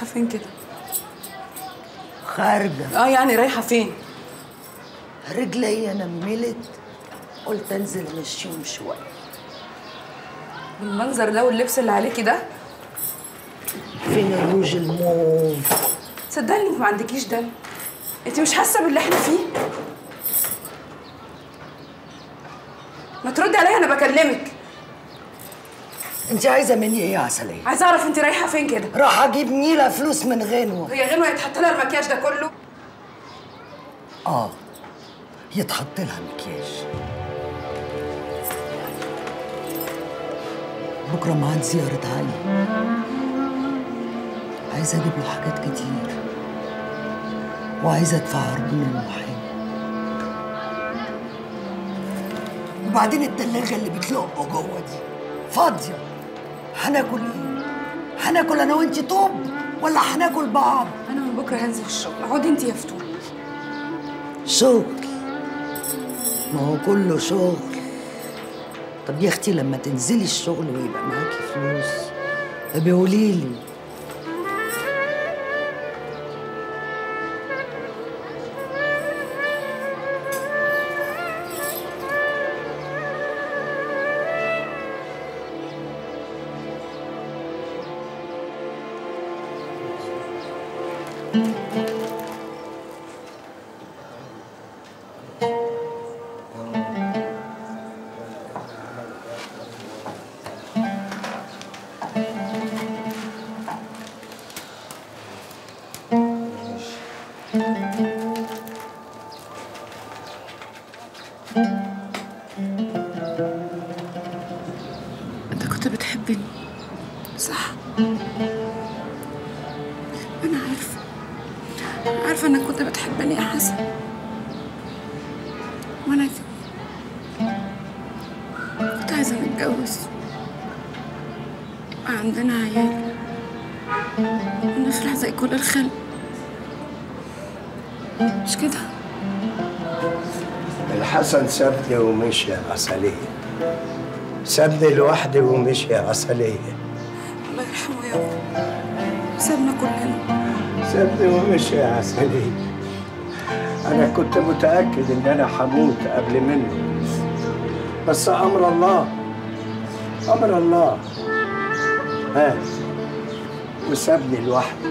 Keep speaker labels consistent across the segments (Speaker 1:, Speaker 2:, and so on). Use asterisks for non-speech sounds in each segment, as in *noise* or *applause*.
Speaker 1: رايحة فين كده؟
Speaker 2: خارجة.
Speaker 1: آه يعني رايحة فين؟
Speaker 2: رجلي نملت قلت أنزل أمشيهم شوية.
Speaker 1: بالمنظر ده واللبس اللي عليكي ده؟
Speaker 2: فين الروج الموف؟
Speaker 1: صدقني انت ما عندكيش دم انت مش حاسة باللي إحنا فيه؟ ما تردي عليا أنا بكلمك.
Speaker 2: انت عايزة مني إيه يا عسلية؟
Speaker 1: عايزة أعرف انت رايحة فين كده؟
Speaker 2: راح أجيب نيلة فلوس من غنوة
Speaker 1: هي غنوه يتحط لها المكياج ده كله؟
Speaker 2: آه يتحط لها مكياج بكرة معاد زيارة علي. عايزة أجيب له حاجات كتير. وعايزة أدفع عرضون المحامي وبعدين التلاجة اللي بتلق جوه دي. فاضية. هناكل إيه؟ هناكل أنا وانتي طوب ولا هناكل بعض؟
Speaker 1: أنا من بكرة هنزل الشغل. اقعدي أنت يا فتون
Speaker 2: شغل؟ ما هو كله شغل. طب يا أختي لما تنزلي الشغل ويبقى معاكي فلوس ابقي قوليلي
Speaker 1: عندنا عيال. ونفرح زي كل الخلق مش كده؟
Speaker 3: الحسن سابني ومشي يا عسلية سابني لوحدي ومشي يا عسلية
Speaker 1: الله يرحمه يا رب. سابنا كلنا.
Speaker 3: سابني ومشي يا عسلية أنا كنت متأكد إن أنا هموت قبل منه. بس أمر الله. أمر الله. ها وسابني لوحدي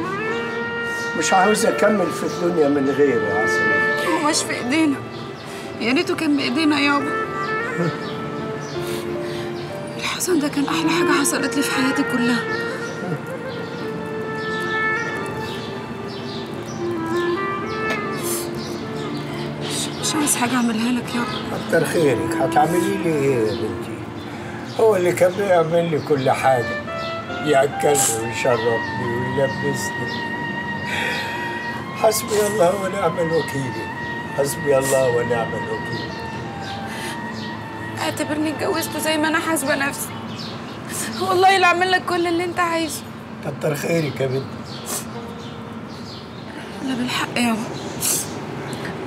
Speaker 3: مش عاوز أكمل في الدنيا من غيره يا
Speaker 1: هو مش في إيدينا. يا ريته كان بإيدينا يابا. الحسن ده كان أحلى حاجة حصلت لي في حياتي كلها. مش, مش عايز حاجة أعملها لك يابا.
Speaker 3: كتر خيرك. هتعملي لي إيه يا بنتي؟ هو اللي كان بيعمل لي كل حاجة. ياكلني ويشربني ويلبسني. حسبي الله ونعم الوكيل. حسبي الله ونعم الوكيل.
Speaker 1: اعتبرني اتجوزته زي ما أنا حاسبه نفسي. والله اعمل لك كل اللي انت عايزه.
Speaker 3: كتر خيرك يا بنتي
Speaker 1: لا بالحق يابا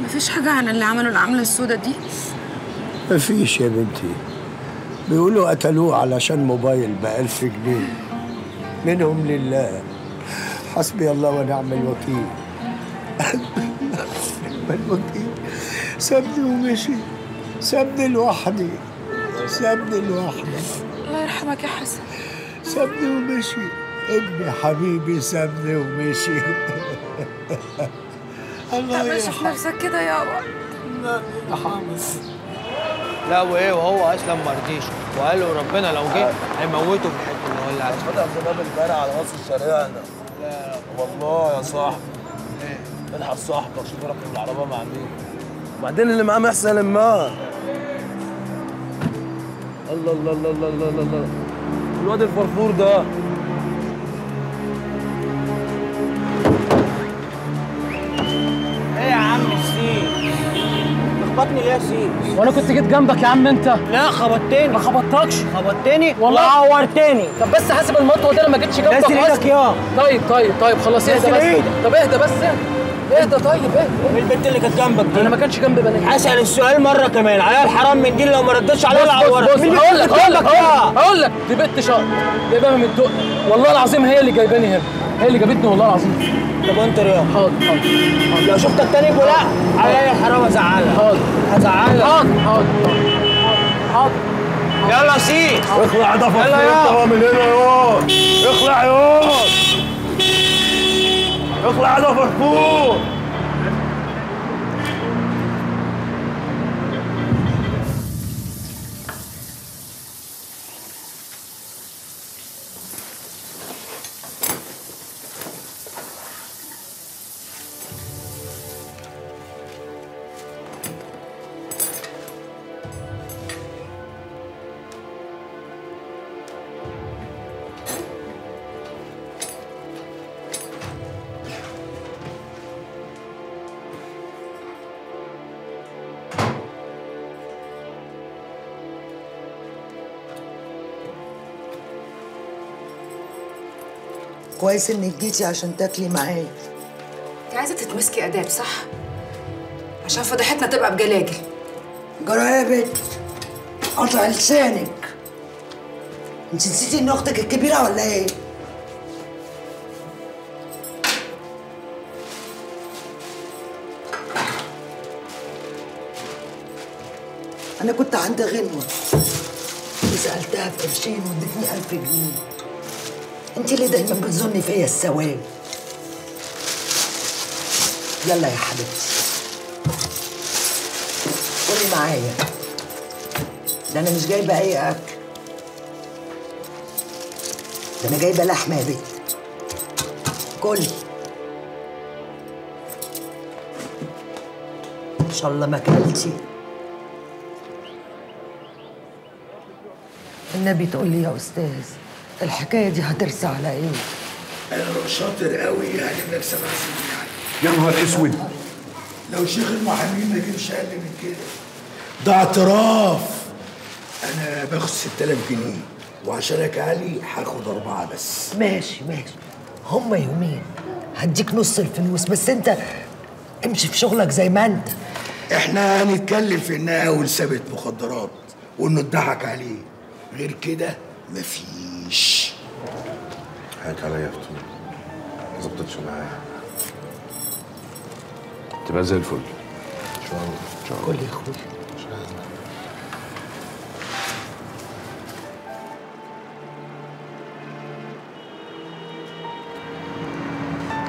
Speaker 1: مفيش حاجة عن اللي عملوا العملة السوداء دي.
Speaker 3: مفيش يا بنتي. بيقولوا قتلوه علشان موبايل بألف جنيه. منهم لله. حسبي الله ونعم الوكيل. *laughs* نعم الوكيل سابني ومشي. سابني لوحدي. سابني لوحدي.
Speaker 1: الله يرحمك يا حسن.
Speaker 3: سابني ومشي. ابني حبيبي سابني ومشي. *laughs* الله يرحمه.
Speaker 1: نفسك كده يابا
Speaker 3: الله يرحمه.
Speaker 4: لا وإيه وهو أصلا ما رضيش وقال له ربنا لو جه هيموته في عايزها
Speaker 5: فتح باب البارع على رأس الشارع. هنا والله يا صاحبي. الحق صاحبك شوف رقم العربيه مع مين؟ وبعدين اللي معاه محسن ما. الله الله الله الله الله الله الله. الواد الفرفور ده.
Speaker 4: تخبطني ليه يا سيس
Speaker 6: وأنا كنت جيت جنبك يا عم انت.
Speaker 4: لا خبطتني.
Speaker 6: ما خبطتكش؟
Speaker 4: خبطتني؟
Speaker 6: والله.
Speaker 4: وعورتني
Speaker 6: طب بس حاسب المطوة دي أنا ما جيتش جنبك أصلاً.
Speaker 4: إيدك يا.
Speaker 6: طيب طيب طيب خلاص اهدى بس. طب اهدى بس. اهدى طيب اهدى.
Speaker 4: البنت اللي كانت جنبك دي.
Speaker 6: أنا ما كانش جنبي بنات
Speaker 4: أسأل السؤال مرة كمان. عليا الحرام من دي لو ما ردتش عليا لا
Speaker 6: بص بص. هقول لك هقول لك هقول لك. دي بنت شاطر جايباها من الدق والله العظيم هي اللي جايباني هنا. هي اللي جابتني والله العظيم.
Speaker 4: طب وانت رياض؟
Speaker 6: حاضر حاضر.
Speaker 4: لو شفتك تاني ولا عليا حرام أزعلك.
Speaker 6: حاضر.
Speaker 4: هزعلك
Speaker 6: حاضر حاضر حاضر.
Speaker 4: يلا سيب
Speaker 5: اخلع ده
Speaker 4: يلا يا.
Speaker 5: فوق من هنا ياض اخلع ياض اخلع ده فوق.
Speaker 2: كويس انك جيتي عشان تاكلي معايا.
Speaker 1: انت عايزة تتمسكي آداب صح؟ عشان فضيحتنا تبقى بجلاجل.
Speaker 2: بنت. قطع لسانك. انت نسيتي إن أختك الكبيرة ولا إيه؟ أنا كنت عند غنوة. وسالتها في قرشين وادتني ألف جنيه. انت ليه دايما بتظني فيا السواد؟ يلا يا حبيبتي. قولي معايا. ده أنا مش جايبة اي اكل. ده أنا جايبة لحمة يا بنت. كلي إن شاء الله ما أكلتي. النبي تقول لي يا أستاذ. الحكاية دي هترسى على إيه
Speaker 7: أنا لو شاطر قوي يعني انك سبع سنين يعني.
Speaker 5: يا نهار أسود.
Speaker 7: لو شيخ المحامين ما يجيبش أقل من كده. ده اعتراف. أنا باخد 6000 جنيه وعشانك علي هاخد أربعة بس.
Speaker 2: ماشي ماشي. هما يومين. هديك نص الفلوس بس أنت امشي في شغلك زي ما أنت.
Speaker 7: إحنا هنتكلم في إنها أول ثابت مخدرات وإنه اتضحك عليه. غير كده مفيش.
Speaker 5: حقك عليا يا فتون ما ظبطتش معايا تبقى زي الفل. ان شاء الله ان شاء الله
Speaker 2: كل يا اخويا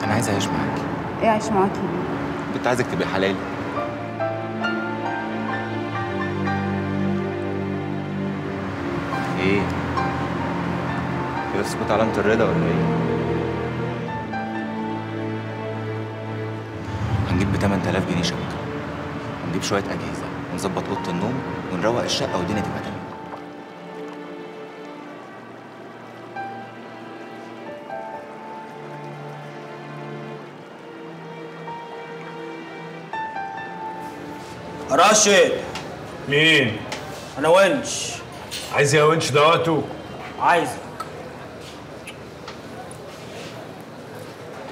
Speaker 8: أنا عايز أعيش معاكي
Speaker 9: إيه عايش معاكي
Speaker 8: كنت عايزك تبقي حلالي إيه؟ كده سكوت علامة الرضا ولا إيه؟ هنجيب ب 8000 جنيه شبكة ونجيب شوية أجهزة ونظبط أوضة النوم ونروق الشقة والدنيا تبقى تمام.
Speaker 4: راشد.
Speaker 5: مين؟
Speaker 4: أنا ونش.
Speaker 5: عايز يا ونش ده وقته؟
Speaker 4: عايزك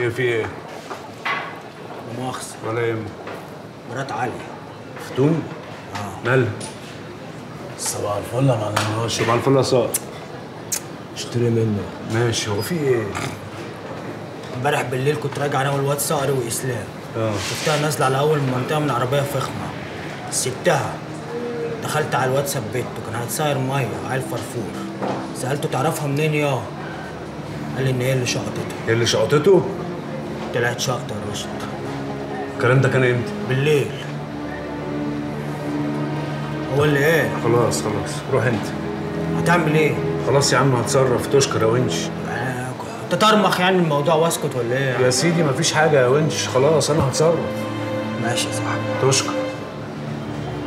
Speaker 5: إيه في إيه؟
Speaker 4: مؤاخذة
Speaker 5: ولا يهمك.
Speaker 4: مرات علي
Speaker 5: فتون؟ آه. مالها؟
Speaker 4: صباح الفل يا معلم
Speaker 5: صباح الفل يا صاحبي
Speaker 4: اشتري منه.
Speaker 5: ماشي هو في إيه؟
Speaker 4: امبارح بالليل كنت راجع أنا والواد صقر واسلام
Speaker 5: آه.
Speaker 4: شفتها نازلة على أول منطقة من عربية فخمة. سبتها. دخلت على الواد ثبته كان هيتصاير مية عيل فرفور سألته تعرفها منين يا؟ قال لي إن هي اللي شقطتها
Speaker 5: إيه اللي شقطته؟
Speaker 4: طلعت شقطه يا رشد
Speaker 5: الكلام ده كان إمتى؟
Speaker 4: بالليل. هو اللي إيه؟
Speaker 5: خلاص خلاص. روح أنت.
Speaker 4: هتعمل إيه؟
Speaker 5: خلاص يا عم هتصرف تشكر يا ونش.
Speaker 4: تطرمخ يعني الموضوع واسكت ولا إيه؟
Speaker 5: يا سيدي مفيش حاجة يا ونش. خلاص أنا هتصرف.
Speaker 4: ماشي يا صاحبي.
Speaker 5: تشكر.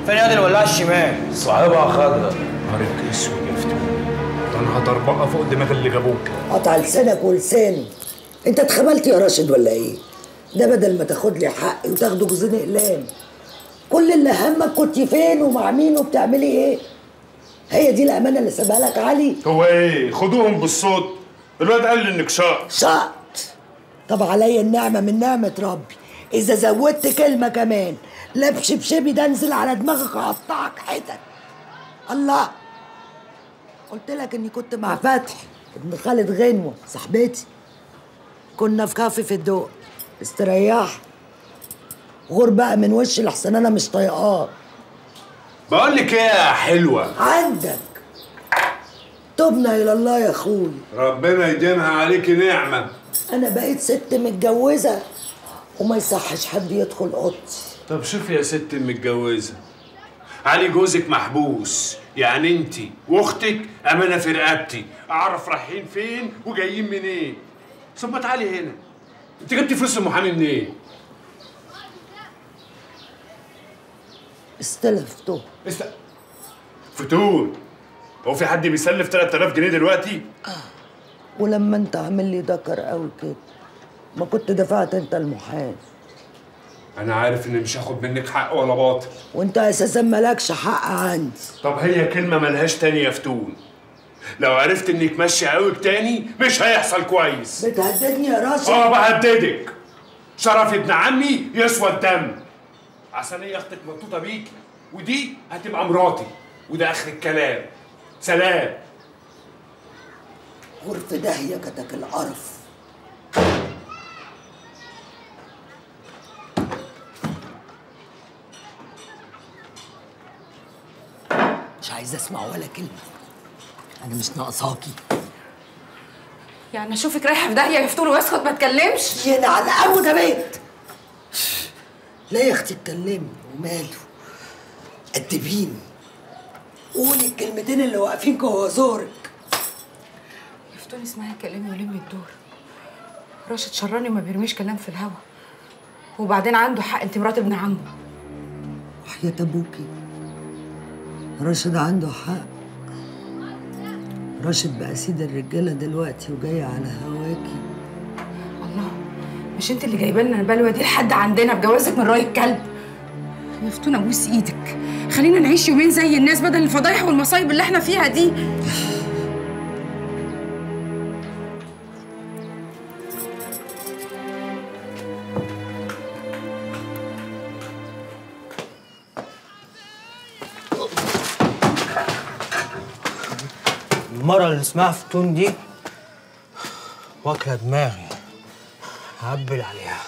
Speaker 4: فين ياد الولاعه الشمال
Speaker 5: صاحبها خدها نهارك اسود يا فتون ده أنا هضربقها فوق دماغ اللي جابوك.
Speaker 2: قطع لسانك ولساني. انت اتخبلت يا راشد ولا إيه؟ ده بدل ما تاخد لي حقي وتاخده جوزين اقلام كل اللي همك كنت فين ومع مين وبتعملي إيه؟ هي دي الأمانة اللي سابها لك علي؟
Speaker 10: هو إيه؟ خدوهم بالصوت. الواد قال لي إنك شاط
Speaker 2: شقط طب عليا النعمة من نعمة ربي. إذا زودت كلمة كمان لا بشبشبي ده انزل على دماغك اقطعك حتت. الله. قلت لك إني كنت مع فتحي ابن خالد غنوه صاحبتي. كنا في كافي في الدق استريح. غور بقى من وشي لحسن أنا مش طايقاه
Speaker 10: بقول لك إيه يا حلوة؟
Speaker 2: عندك. تبنا إلى الله يا أخوي.
Speaker 10: ربنا يديمها عليكي نعمة.
Speaker 2: أنا بقيت ست متجوزة وما يصحش حد يدخل أوضتي.
Speaker 10: طب شوفي يا ست المتجوزه علي جوزك محبوس يعني انت وأختك أمانة في رقبتي. أعرف رايحين فين وجايين منين. ثم تعالي هنا. انت جبتي فلوس المحامي منين؟
Speaker 2: استلفته
Speaker 10: است... فتون هو في حد بيسلف 3000 جنيه دلوقتي؟
Speaker 2: ولما انت عامل لي دكر قوي كده ما كنت دفعت انت المحامي.
Speaker 10: أنا عارف إني مش هاخد منك حق ولا باطل.
Speaker 2: وانت أساسا مالكش حق عندي.
Speaker 10: طب هي كلمة ملهاش تاني يا فتون لو عرفت إنك ماشية قوي تاني مش هيحصل كويس.
Speaker 2: بتهددني يا راشد
Speaker 10: آه بهددك. شرف ابن عمي يسوى الدم عشان هي أختك مبسوطة بيكي ودي هتبقى مراتي. وده آخر الكلام. سلام.
Speaker 2: غرف داهية كتك القرف. مش عايزة أسمع ولا كلمة. أنا مش ناقصاكي
Speaker 1: يعني أشوفك رايحة في داهية يفتون وأسكت ما اتكلمش
Speaker 2: ينعل أبو ده بيت لا يا أختي اتكلمي. وماله؟ قدبيني قولي الكلمتين اللي واقفين جوه زورك.
Speaker 1: يفتون اسمها كلامي ولم الدور. راشد شراني ما بيرميش كلام في الهوا. وبعدين عنده حق انت مرات ابن عمه.
Speaker 2: وحياة أبوكي. راشد عنده حق. راشد بقى سيد الرجالة دلوقتي وجاي على هواكي.
Speaker 1: الله مش انت اللي جايبة لنا البلوه دي؟ لحد عندنا بجوازك من رأي الكلب. يفتون ابوس إيدك. خلينا نعيش يومين زي الناس بدل الفضايح والمصايب اللي إحنا فيها دي.
Speaker 4: اسمها فتون دي واكلة دماغي. هبل عليها.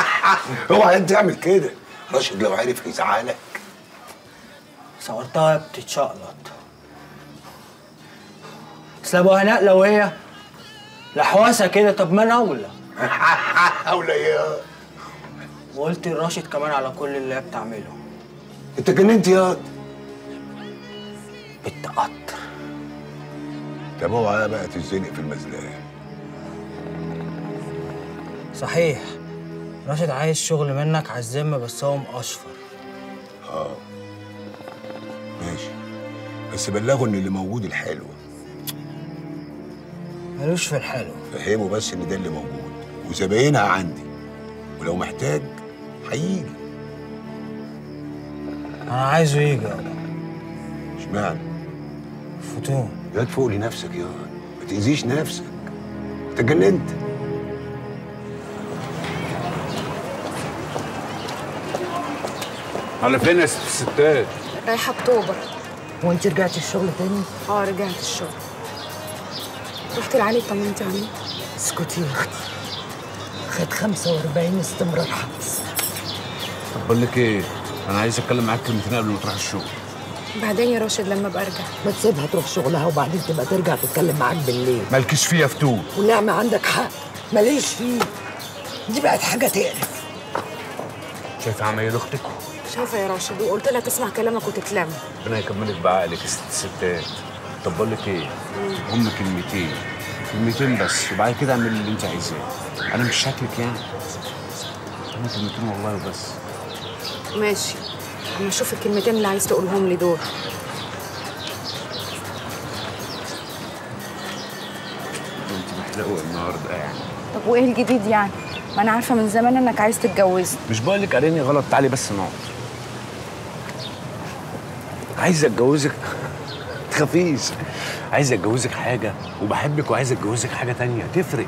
Speaker 4: *laughs*
Speaker 7: اوعى انت تعمل كده. راشد لو عرف هيزعلك
Speaker 4: صورتها بتتشقلط بس ابو هناء لو هي لحواسة كده. طب ما أنا أولى. *laughs*
Speaker 7: اولياء
Speaker 4: وقلت لراشد كمان على كل اللي هي بتعمله.
Speaker 7: انت جننت ياض
Speaker 4: بنت قطر
Speaker 7: طب اوعى بقى تتزنق في المزلايه
Speaker 4: صحيح. راشد عايز شغل منك على الذمة بس هو مقشفر.
Speaker 7: آه. ماشي. بس بلغه إن اللي موجود الحلو.
Speaker 4: ملوش في الحلو.
Speaker 7: فهمه بس إن ده اللي موجود. وزباينها عندي. ولو محتاج هيجي.
Speaker 4: أنا عايزه يجي. يابا
Speaker 7: إشمعنى؟
Speaker 4: فتون.
Speaker 7: يا تفوق لنفسك يا ما تأذيش نفسك. انت اتجننت
Speaker 10: على فين يا ست الستات
Speaker 1: رايحة أكتوبر.
Speaker 2: وانت رجعتي الشغل تاني؟
Speaker 1: آه رجعت الشغل. رحت لعلي طمنتي عليه
Speaker 2: اسكتي يا أختي. خد 45 استمرار حبس
Speaker 10: طب بقول لك إيه؟ أنا عايز أتكلم معاك كلمتين قبل ما تروح الشغل.
Speaker 1: بعدين يا راشد لما أبقى أرجع.
Speaker 2: ما تسيبها تروح شغلها وبعدين تبقى ترجع تتكلم معاك بالليل.
Speaker 10: مالكيش فيها فتون
Speaker 2: والنعمة عندك حق. ماليش فيه. دي بقت حاجة تقرف.
Speaker 10: شايف عمايل أختك
Speaker 1: شايفة يا راشد وقلت لها تسمع كلامك وتتلم.
Speaker 10: ربنا يكملك بعقلك يا ست الستات طب بقول لك إيه؟ هم كلمتين. كلمتين بس وبعد كده اعمل اللي أنت عايزاه. أنا مش شكلك يعني. هم كلمتين والله وبس.
Speaker 1: ماشي. اما أشوف الكلمتين اللي عايز تقولهم لي دول
Speaker 10: انت محلقه النهارده يعني.
Speaker 1: طب وإيه الجديد يعني؟ ما أنا عارفة من زمان إنك عايز تتجوزني
Speaker 10: مش بقول لك قاريني غلط تعالي بس نقعد. عايز أتجوزك؟ *laughs* تخافيش. عايز أتجوزك حاجة وبحبك وعايز أتجوزك حاجة تانية تفرق.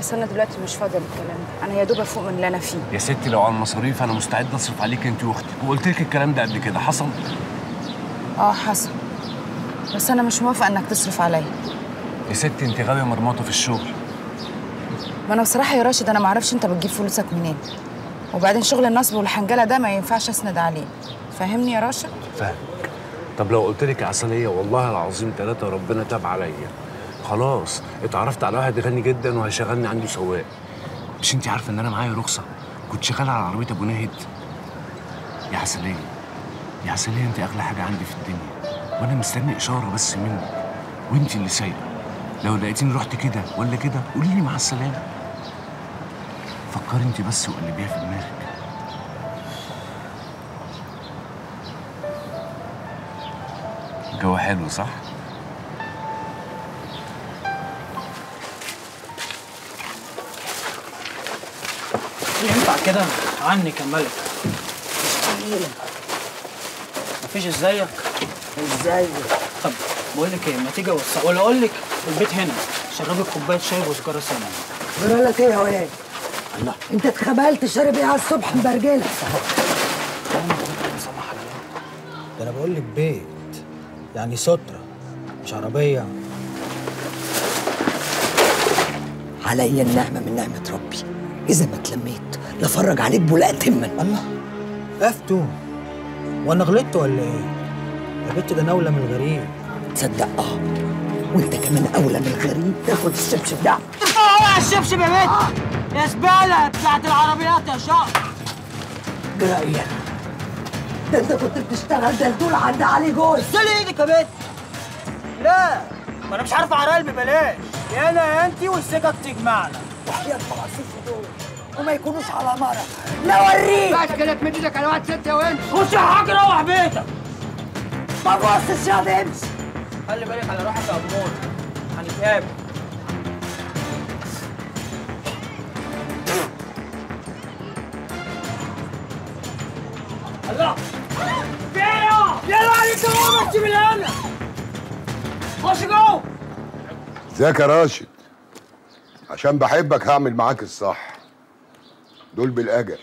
Speaker 1: بس أنا دلوقتي مش فاضية للكلام. ده أنا يا دوب أفوق من اللي أنا فيه.
Speaker 10: يا ستي لو على المصاريف أنا مستعد أصرف عليك أنت وأختك. وقلت لك الكلام ده قبل كده حصل؟
Speaker 1: آه حصل. بس أنا مش موافقة إنك تصرف عليا.
Speaker 10: يا ستي أنت غاوية مرمطة في الشغل.
Speaker 1: ما أنا بصراحة يا راشد أنا ما أعرفش أنت بتجيب فلوسك منين. وبعدين شغل النصب والحنجلة ده ما ينفعش أسند عليه. فاهمني يا راشد؟
Speaker 10: فاهمك. طب لو قلت لك يا عسلية والله العظيم ثلاثة ربنا تاب عليا. خلاص اتعرفت على واحد غني جدا وهيشغلني عنده سواق. مش انت عارفة ان أنا معايا رخصة؟ كنت شغال على عربية أبو ناهد. يا عسلية يا عسلية انت أغلى حاجة عندي في الدنيا. وأنا مستني إشارة بس منك. وانت اللي سايقة. لو لقيتيني رحت كده ولا كده قولي لي مع السلامة. فكري انت بس وقلبيها في دماغك. الجو حلو صح؟
Speaker 4: ينفع كده؟ عنك يا ملك مفيش إزيك؟
Speaker 2: إزاي
Speaker 4: طب بقول لك إيه ما تيجي اوصل ولا أقول لك البيت هنا شربي كوباية شاي وسجارة سنه
Speaker 2: جرى لك إيه يا واد الله. أنت اتخبلت شارب إيه على الصبح مبرجله
Speaker 4: ده أنا بقول لك بيت يعني سترة مش عربية.
Speaker 2: عليا النعمة من نعمة ربي. إذا ما اتلميت. لفرج عليك بولاء تما
Speaker 4: الله. افتو وأنا غلطت ولا إيه؟ يا بنت ده نولة من الغريب.
Speaker 2: تصدق آه. وانت كمان اولى من الغريب. تاخد الشبشب ده.
Speaker 4: ارفعوا على الشبشب يا بنت يا زبالة بتاعت العربيات يا شقر
Speaker 2: جرايه ده انت كنت بتشتغل دلدول عند علي جوز.
Speaker 4: سلي إيدك يا بنت لا ما أنا مش عارف اعرال ببلاش يا أنا يا انتي والسكك تجمعنا.
Speaker 2: وحياة بعصيص دول. وما يكونوش على مرة لا أوريك.
Speaker 6: بس كده تمد إيدك على واحد ست يا وانت
Speaker 4: خش يا حاج روح بيتك؟
Speaker 2: ما تبصش يا امشي.
Speaker 4: خلي بالك على روحك يا امور هنتقابل. الله. في إيه يا يلا عليك جوه بس من هنا. خش جوه.
Speaker 7: ازيك يا راشد؟ عشان بحبك هعمل معاك الصح. دول بالأجل.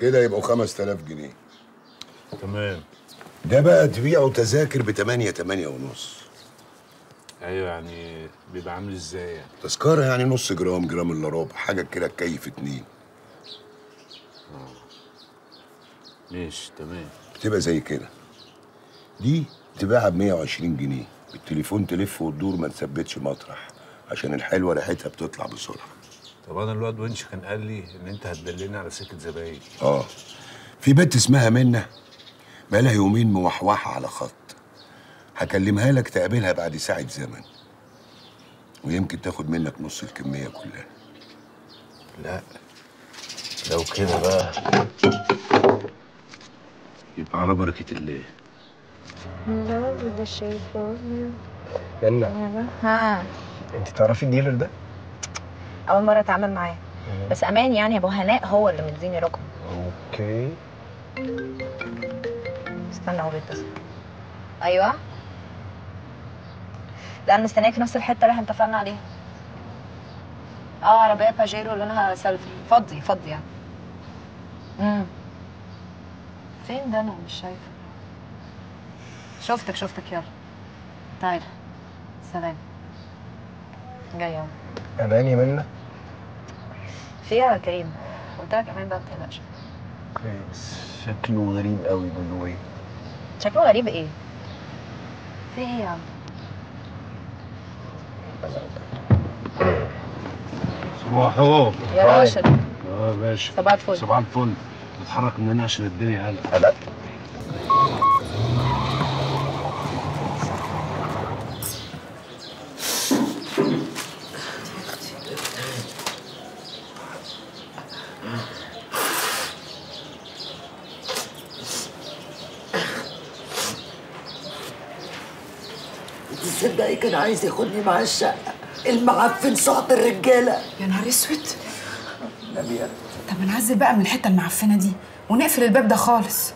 Speaker 7: كده يبقوا 5000 جنيه.
Speaker 10: تمام.
Speaker 7: ده بقى تبيعه تذاكر ب 8 8 ونص.
Speaker 10: أيوه يعني بيبقى عامل إزاي يعني؟
Speaker 7: تذكرة يعني نص جرام جرام إلا ربع حاجة كده تكيف اتنين.
Speaker 10: ماشي تمام.
Speaker 7: بتبقى زي كده. دي تبيعها ب 120 جنيه. بالتليفون تلف وتدور ما تثبتش مطرح. عشان الحلوة ريحتها بتطلع بسرعة.
Speaker 10: طب أنا الواد ونش كان قال لي إن أنت هتدلني على سكة زباين.
Speaker 7: آه. في بنت اسمها منة بقالها يومين موحوحة على خط. هكلمها لك تقابلها بعد ساعة زمن. ويمكن تاخد منك نص الكمية كلها.
Speaker 10: لا. لو كده بقى. يبقى على بركة الله.
Speaker 11: ها.
Speaker 9: انت تعرفي ال dealer ده؟
Speaker 11: أول مرة أتعامل معاه. بس أمان يعني ابو هناء هو اللي مديني رقم
Speaker 9: okay.
Speaker 11: استنى هو بيتصل أيوه. لا أنا مستنياك في نفس الحتة اللي إحنا اتفقنا عليها. آه عربيه باجيرو لونها silver فضي فضي يعني. امم فين ده؟ أنا مش شايفة. شفتك شفتك. يلا. تعالى. سلام. جاية أهو.
Speaker 9: أمان يا منى
Speaker 11: فيها يا كريم قلت لك أمان بقى ما تقلقش.
Speaker 9: okay بس شكله غريب قوي by the way
Speaker 11: شكله غريب إيه؟ في إيه يا عم؟
Speaker 10: صباح هو
Speaker 11: يا راشد.
Speaker 10: آه باشا
Speaker 11: صباح الفل.
Speaker 10: صباح الفل. نتحرك من هنا عشان الدنيا هلا
Speaker 9: هلا
Speaker 2: تصدقي كان عايز ياخدني معاه الشقة. المعفن صعب الرجالة.
Speaker 1: يا نهار أسود.
Speaker 2: نبيل
Speaker 1: طب ننزل بقى من الحتة المعفنة دي ونقفل الباب ده خالص.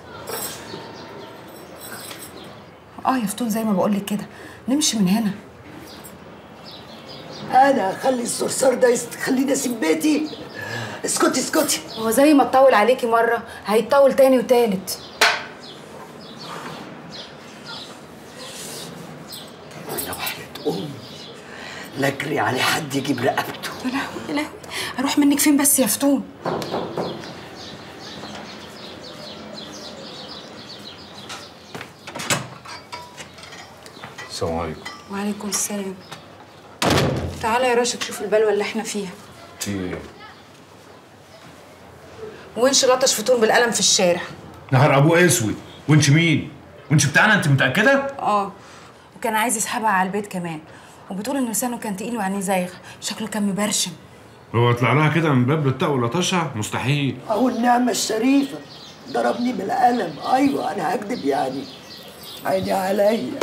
Speaker 1: آه يا فتون زي ما بقول لك كده. نمشي من هنا.
Speaker 2: أنا أخلي الصرصار ده يخليني أسيب بيتي. اسكتي اسكتي.
Speaker 1: هو زي ما اتطول عليكي مرة هيتطول تاني وتالت
Speaker 2: أنا وحياة أمي لا أجري على حد يجيب رقبته.
Speaker 1: يا لهوي يا لهوي. أروح منك فين بس يا فتون؟
Speaker 10: السلام عليكم.
Speaker 1: وعليكم السلام. تعالى يا راشد شوف البلوه اللي إحنا فيها.
Speaker 10: في إيه؟
Speaker 1: وينش لطش فتون بالقلم في الشارع.
Speaker 10: نهار أبوه أسود. وانت مين؟ وانت بتاعنا؟ أنت متأكدة؟
Speaker 1: آه. وكان عايز يسحبها على البيت كمان. وبتقول ان لسانه كان تقيل وعينيه زايغة شكله كان مبرشم.
Speaker 10: هو طلع لها كده من باب للطاق ولطشها مستحيل.
Speaker 2: اهو النعمة الشريفة. ضربني بالقلم. أيوه أنا هكدب يعني. عيني عليا.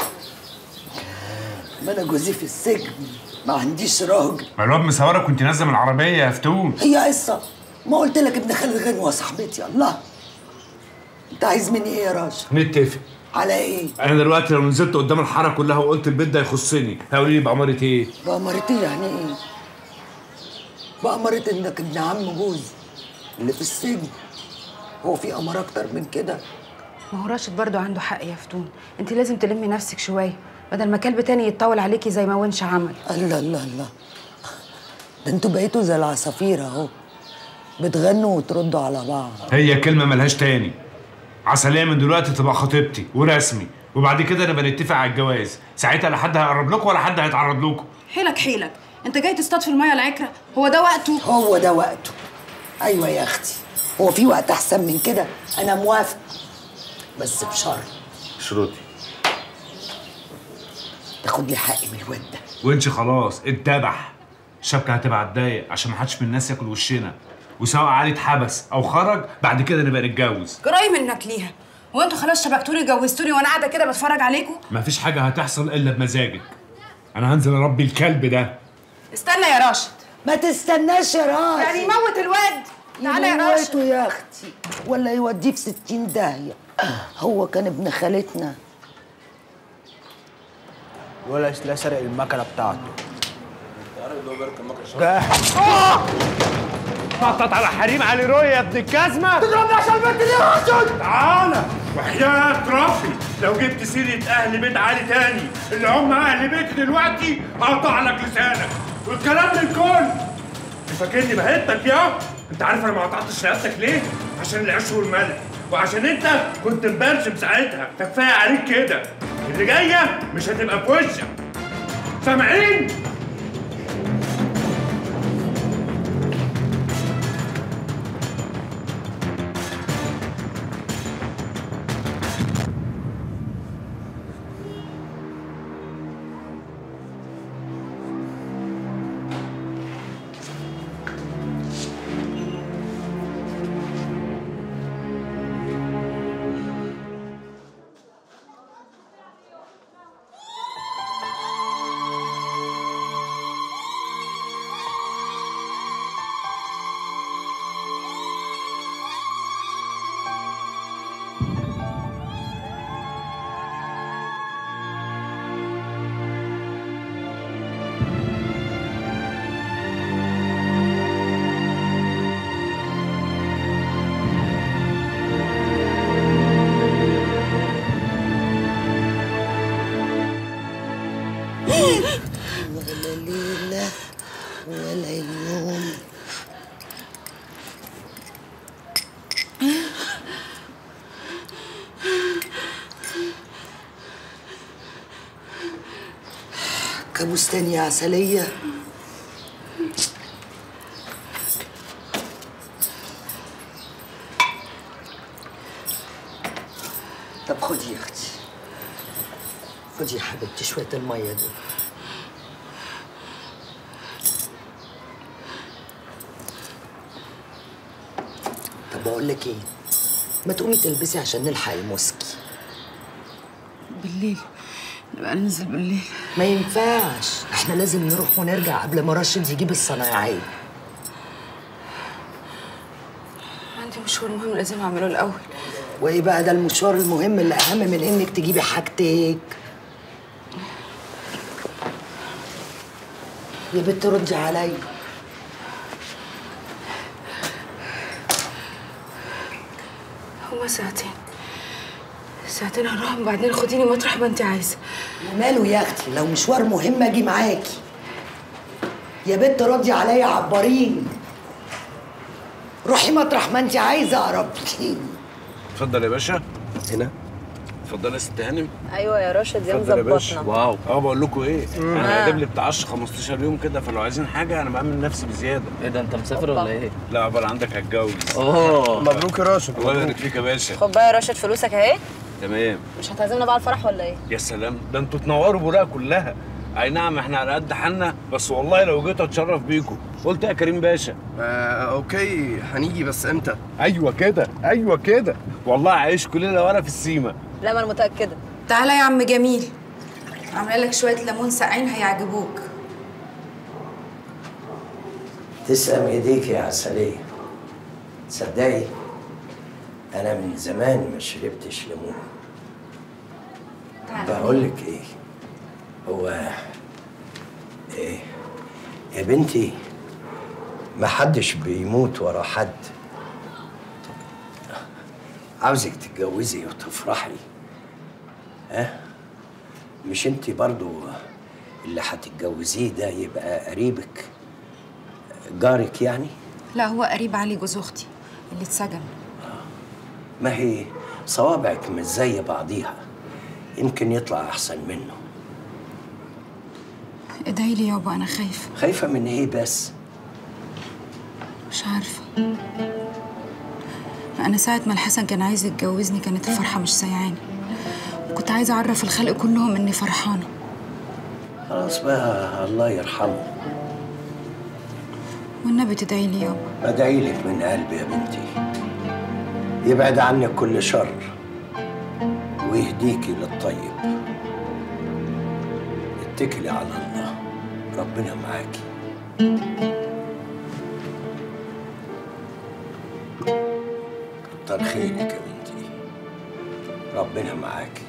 Speaker 2: ما أنا جوزي في السجن. ما عنديش راجل.
Speaker 10: ما الواد مسورك وانت نازلة من العربية يا فتون
Speaker 2: هي قصة. ما قلت لك ابن خالد غنوة صاحبتي الله. أنت عايز مني إيه يا راشد
Speaker 10: نتفق.
Speaker 2: على إيه؟
Speaker 10: أنا دلوقتي لو نزلت قدام الحارة كلها وقلت البيت ده يخصني هيقولوا لي بأمارة إيه؟
Speaker 2: بأمارة إيه يعني إيه؟ بأمارة إنك ابن عم جوزي اللي في السجن. هو في امارة أكتر من كده؟
Speaker 1: ما هو راشد برضو عنده حق يا فتون. أنت لازم تلمي نفسك شوية بدل ما كلب تاني يتطاول عليكي زي ما ونش عمل.
Speaker 2: الله الله الله. ده أنتوا بقيتوا زي العصافير أهو بتغنوا وتردوا على بعض.
Speaker 10: هي كلمة ملهاش تاني. عسلية من دلوقتي تبقى خطيبتي ورسمي. وبعد كده نبقى نتفق على الجواز. ساعتها لا حد هيقرب لكم ولا حد هيتعرض لكم.
Speaker 1: حيلك حيلك. انت جاي تصطاد في الميه العكره هو ده وقته؟
Speaker 2: هو ده وقته. أيوه يا أختي. هو في وقت أحسن من كده؟ أنا موافق. بس بشرط
Speaker 10: شروطي.
Speaker 2: تاخد لي حقي من الواد ده.
Speaker 10: وانش خلاص اتذبح. الشبكه هتبقى هتضايق عشان محدش من الناس ياكل وشنا. وسواء علي اتحبس أو خرج بعد كده نبقى نتجوز.
Speaker 1: جراي منك ليها. هو أنتوا خلاص شبكتوني جوزتوني وأنا قاعدة كده بتفرج عليكم
Speaker 10: مفيش حاجة هتحصل إلا بمزاجك. أنا هنزل أربي الكلب ده.
Speaker 1: استنى يا راشد.
Speaker 2: ما تستناش يا راشد.
Speaker 1: يعني يموت الواد. تعالى يا راشد.
Speaker 2: يموته يا أختي. ولا يوديه في ستين داهية. هو كان ابن خالتنا.
Speaker 4: ولا لا سرق المكنة بتاعته.
Speaker 10: نطط على حريم علي روي يا ابن الجزمه تضربني عشان البنت دي يا راشد تعالى وحياة ربي لو جبت سيرة أهل بيت علي تاني اللي هم أهل بيتي دلوقتي هقطع لك لسانك. والكلام للكل فاكرني بهتك يا؟ أنت عارف أنا ما قطعتش رقبتك ليه؟ عشان العيش والملح وعشان أنت كنت مبرشم ساعتها كفاية عليك كده. اللي جاية مش هتبقى في وشك. سامعين؟
Speaker 2: كابوس تاني يا عسلية. طب خدي يا أختي. خدي يا حبيبتي شوية المية دول. طب بقول لك إيه؟ ما تقومي تلبسي عشان نلحق الموسكي.
Speaker 1: بالليل. نبقى ننزل بالليل.
Speaker 2: ما ينفعش. إحنا لازم نروح ونرجع قبل ما راشد يجيب الصنايعية.
Speaker 1: عندي مشوار مهم لازم أعمله الأول.
Speaker 2: وايه بقى ده المشوار المهم اللي أهم من إنك تجيبي حاجتك؟ يا بنت ردي عليا.
Speaker 1: هما ساعتين. ساعتين هنروح وبعدين خديني مطرح ما انت عايزه
Speaker 2: وماله يا أختي لو مشوار مهم أجي معاكي. يا بنت ردي عليا عبريني روحي مطرح ما انت عايزة قربتيني
Speaker 10: اتفضل يا باشا. هنا؟ اتفضل يا ست هانم.
Speaker 11: أيوه يا راشد يا
Speaker 10: اتفضل يا باشا.
Speaker 11: مظبطنا
Speaker 10: واو. آه بقول لكم إيه
Speaker 11: مم.
Speaker 10: أنا
Speaker 11: آه.
Speaker 10: جايب لي بتاع 10 15 يوم كده فلو عايزين حاجة أنا بعمل نفسي بزيادة.
Speaker 12: إيه ده انت مسافر ولا إيه؟
Speaker 10: لا عقبال عندك هتجوز.
Speaker 12: أوه.
Speaker 10: مبروك يا راشد. الله يبارك فيك يا باشا.
Speaker 11: خد بقى يا راشد فلوسك اهي.
Speaker 10: تمام.
Speaker 11: مش هتعزمنا بقى على الفرح ولا إيه؟
Speaker 10: يا سلام ده أنتوا تنوروا بوراقه كلها. اي نعم إحنا على قد حالنا بس والله لو جيت اتشرف بيكم. قلت يا كريم باشا.
Speaker 13: آه أوكي هنيجي بس إمتى؟
Speaker 10: أيوه كده أيوه كده. والله عايش كلنا وأنا في السيما.
Speaker 11: لا ما أنا متأكدة.
Speaker 1: تعالى يا عم جميل. عاملة لك شوية ليمون ساقعين هيعجبوك.
Speaker 3: تسلم إيديك يا عسلية تصدقي؟ أنا من زمان ما شربتش ليمون. بقول لك إيه هو إيه يا بنتي ما حدش بيموت ورا حد. عاوزك تتجوزي وتفرحي. ها؟ مش انت برضو اللي هتتجوزيه ده يبقى قريبك؟ جارك يعني؟
Speaker 1: لا هو قريب علي جوز أختي اللي اتسجن.
Speaker 3: ما هي صوابعك مش زي بعضيها. يمكن يطلع أحسن منه.
Speaker 1: ادعي لي يابا أنا خايفه
Speaker 3: خايفة من إيه بس؟
Speaker 1: مش عارفة. أنا ساعة ما الحسن كان عايز يتجوزني كانت الفرحة مش سايعاني وكنت عايزة أعرف الخلق كلهم إني فرحانة.
Speaker 3: خلاص بقى الله يرحمه.
Speaker 1: والنبي تدعي لي يابا
Speaker 3: بدعي لك من قلبي يا بنتي. يبعد عنك كل شر ويهديكي للطيب. اتكلي على الله ربنا معاكي. كتر خيرك يا بنتي ربنا معاكي.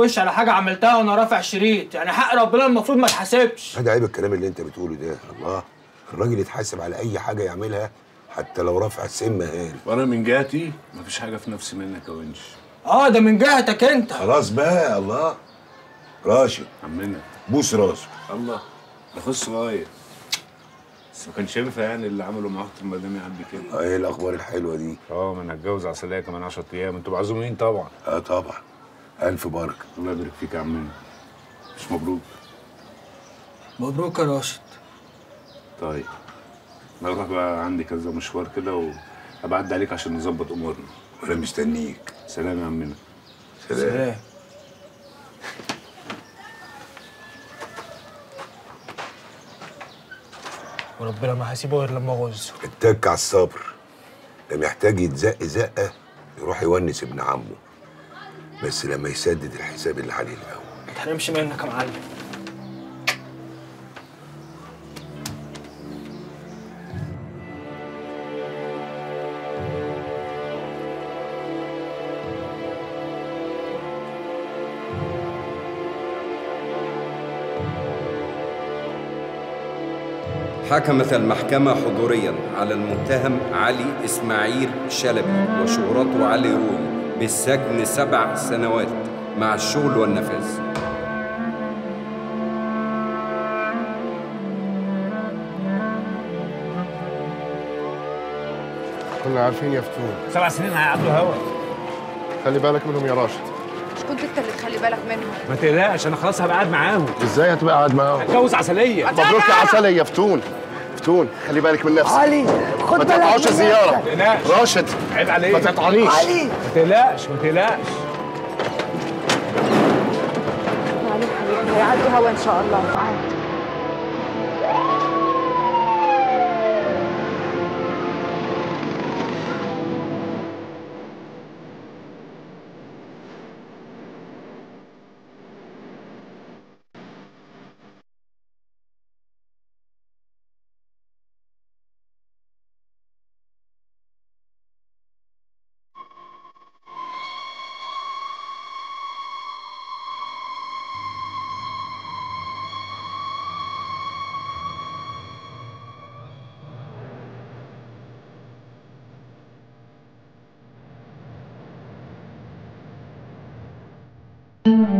Speaker 4: في وشي على حاجة عملتها وأنا رافع شريط. يعني حق ربنا المفروض ما اتحاسبش
Speaker 7: هذا عيب الكلام اللي أنت بتقوله ده. الله. الراجل يتحاسب على أي حاجة يعملها حتى لو رفع السم هال
Speaker 10: وأنا من جهتي مفيش حاجة في نفسي منك يا ونش
Speaker 4: آه ده من جهتك أنت.
Speaker 7: خلاص بقى الله. راشد.
Speaker 10: عمنا.
Speaker 7: بوس راسه.
Speaker 10: الله. ده خش صغير بس ما كانش ينفع يعني اللي عمله مع أخت المدام يعدي كده.
Speaker 7: إيه الأخبار الحلوة دي؟
Speaker 10: آه ما أنا هتجوز عسلية كمان 10 أيام. أنتوا معزومين طبعا.
Speaker 7: آه طبعا. ألف بركه
Speaker 10: الله يبارك فيك يا عمنا مش مبروك؟
Speaker 4: مبروك يا راشد.
Speaker 10: طيب. أنا أروح بقى عندي كذا مشوار كده وأبعد عليك عشان نظبط أمورنا.
Speaker 7: وأنا مستنيك.
Speaker 10: سلام يا عمنا
Speaker 4: سلام. وربنا ما هسيبه غير لما اغزه
Speaker 7: اتك على الصبر. ده محتاج يتزق زقة يروح يونس ابن عمه. بس لما يسدد الحساب اللي عليه الأول.
Speaker 4: هنمشي منك يا معلم.
Speaker 14: حكمت المحكمة حضوريا على المتهم علي إسماعيل شلبي وشهرته علي رومي بالسجن سبع سنوات مع الشغل والنفاذ.
Speaker 15: كنا عارفين يا فتون
Speaker 10: سبع سنين هيعدوا هوا.
Speaker 15: خلي بالك منهم يا راشد.
Speaker 1: مش كنت انت اللي تخلي بالك منهم؟
Speaker 10: ما تقلقش أنا خلاص هبقى قاعد معاهم.
Speaker 15: إزاي هتبقى قاعد معاهم؟
Speaker 10: هتجوز عسلية.
Speaker 15: مبروك يا عسلية يا فتون فتون خلي بالك من نفسك.
Speaker 2: علي خد
Speaker 15: ما
Speaker 2: بالك
Speaker 15: تقطعوش الزيارة
Speaker 2: نفسك.
Speaker 10: تقلقش.
Speaker 15: راشد.
Speaker 10: عيب عليك.
Speaker 15: ما تقطعنيش
Speaker 2: علي.
Speaker 10: ما تقلقش ما تقلقش.
Speaker 1: معلش حبيبي. هيعدوا هوا إن شاء الله.
Speaker 16: Mm-hmm.